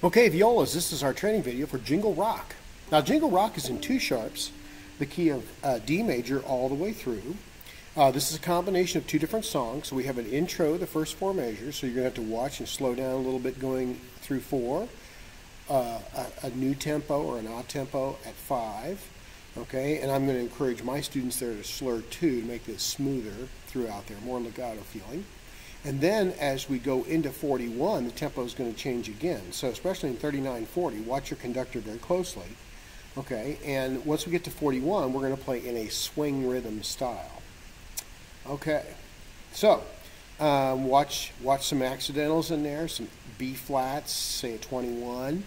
Okay, violas, this is our training video for Jingle Rock. Now, Jingle Rock is in two sharps, the key of uh, D major all the way through. Uh, this is a combination of two different songs. So we have an intro, the first four measures, so you're going to have to watch and slow down a little bit going through four. Uh, a, a, new tempo or an odd tempo at five. Okay, and I'm going to encourage my students there to slur two to make this smoother throughout there, more legato feeling. And then as we go into 41, the tempo is going to change again. So especially in 39-40, watch your conductor very closely. Okay, and once we get to 41, we're going to play in a swing rhythm style. Okay, so um, watch watch some accidentals in there, some B flats, say a 21.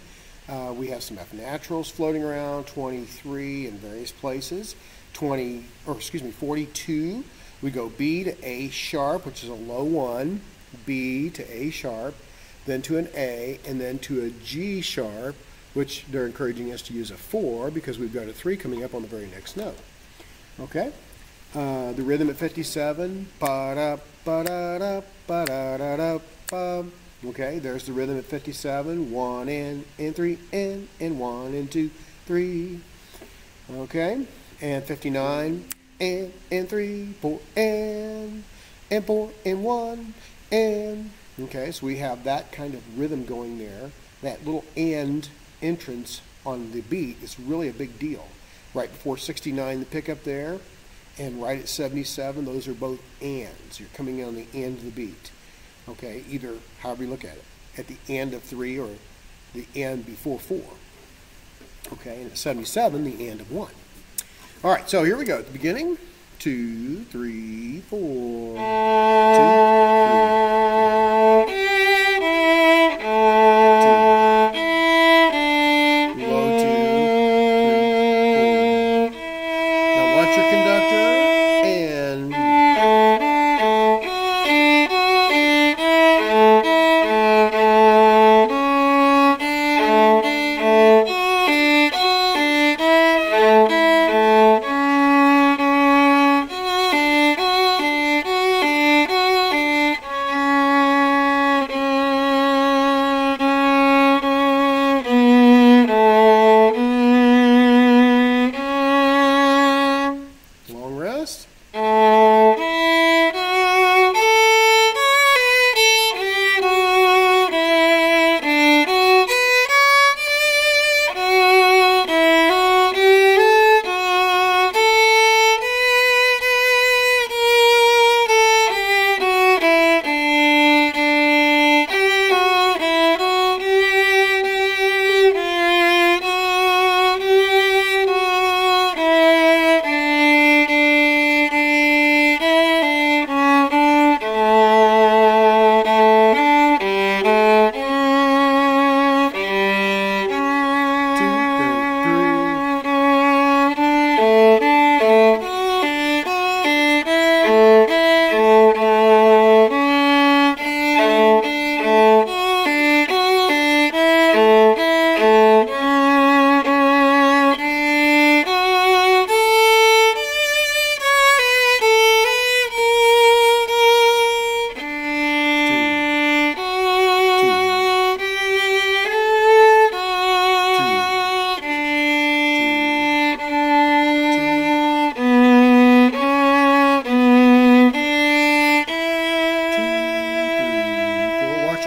Uh, we have some F naturals floating around, 23 in various places. 20, or excuse me, 42 we go B to A sharp, which is a low one, B to A sharp, then to an A, and then to a G sharp, which they're encouraging us to use a 4 because we've got a 3 coming up on the very next note. Okay? Uh, the rhythm at 57, ba-da, ba-da-da, ba-da-da-da, ba. Okay, there's the rhythm at 57, 1 and, and 3 and, and 1 and 2, 3. Okay, and 59, and and three, four, and and four, and one, and okay. So we have that kind of rhythm going there. That little and entrance on the beat is really a big deal. Right before 69, the pickup there, and right at 77, those are both ands. You're coming in on the end of the beat. Okay, either however you look at it, at the end of three or the end before four. Okay, and at 77, the end of one. All right, so here we go. At the beginning, two, three, four,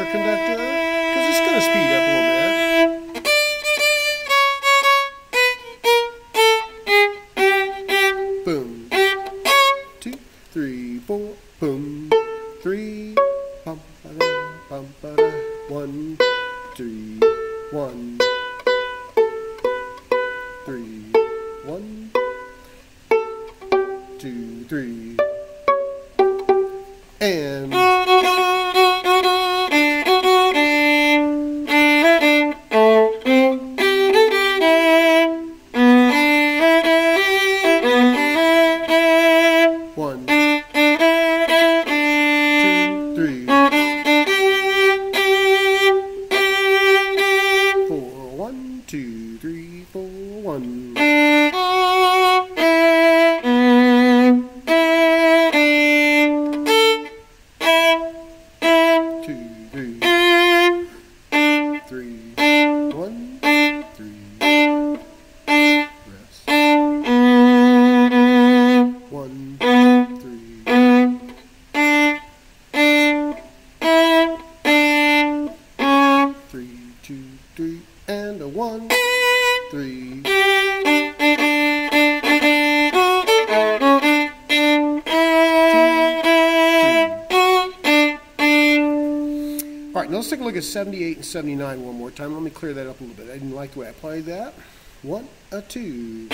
conductor because it's going to speed up a little bit. Boom. Two, three, four, boom. Three, bum, ba, da, bum, ba, da. One, three, one. Three, And. One, three. All right, now let's take a look at 78 and 79 one more time. Let me clear that up a little bit. I didn't like the way I played that. One, a two.